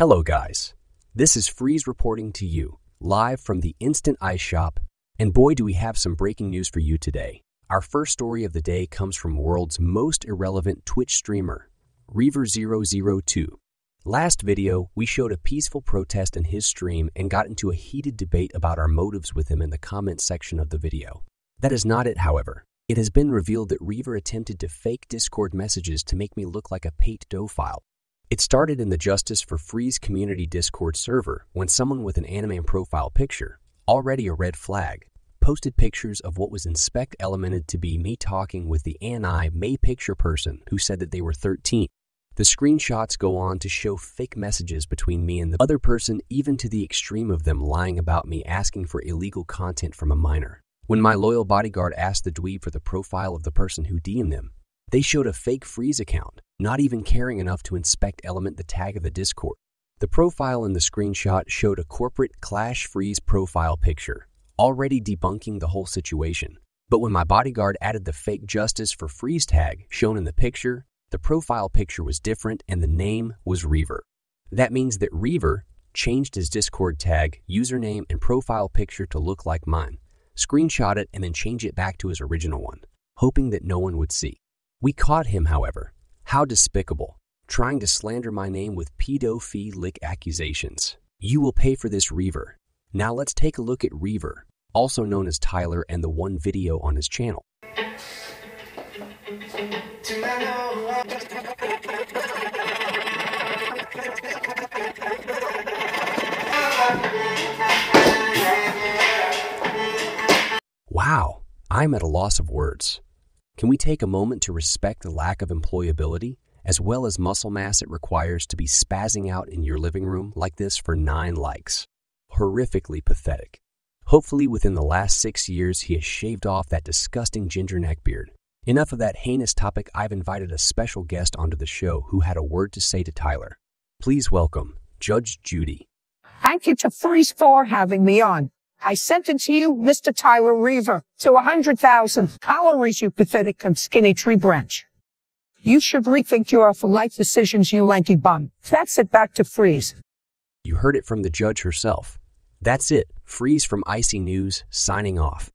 Hello, guys. This is Freeze reporting to you, live from the Instant Ice Shop. And boy, do we have some breaking news for you today. Our first story of the day comes from world's most irrelevant Twitch streamer, Reaver002. Last video, we showed a peaceful protest in his stream and got into a heated debate about our motives with him in the comments section of the video. That is not it, however. It has been revealed that Reaver attempted to fake Discord messages to make me look like a Pate Doe file. It started in the Justice for Freeze community Discord server when someone with an anime profile picture, already a red flag, posted pictures of what was inspect elemented to be me talking with the ANI May picture person who said that they were 13. The screenshots go on to show fake messages between me and the other person, even to the extreme of them lying about me asking for illegal content from a minor. When my loyal bodyguard asked the dweeb for the profile of the person who DM'd them, they showed a fake freeze account, not even caring enough to inspect element the tag of the Discord. The profile in the screenshot showed a corporate Clash Freeze profile picture, already debunking the whole situation. But when my bodyguard added the fake Justice for Freeze tag shown in the picture, the profile picture was different and the name was Reaver. That means that Reaver changed his Discord tag, username, and profile picture to look like mine, screenshot it, and then change it back to his original one, hoping that no one would see. We caught him, however. How despicable. Trying to slander my name with pedophilic accusations. You will pay for this Reaver. Now let's take a look at Reaver, also known as Tyler, and the one video on his channel. Wow, I'm at a loss of words. Can we take a moment to respect the lack of employability, as well as muscle mass it requires to be spazzing out in your living room like this for nine likes? Horrifically pathetic. Hopefully, within the last six years, he has shaved off that disgusting ginger neck beard. Enough of that heinous topic. I've invited a special guest onto the show who had a word to say to Tyler. Please welcome Judge Judy. Thank you to Freeze for having me on. I sentence you, Mr. Tyler Reaver, to a hundred thousand calories, you pathetic and skinny tree branch. You should rethink your for life decisions, you lanky bum. That's it back to Freeze. You heard it from the judge herself. That's it. Freeze from Icy News, signing off.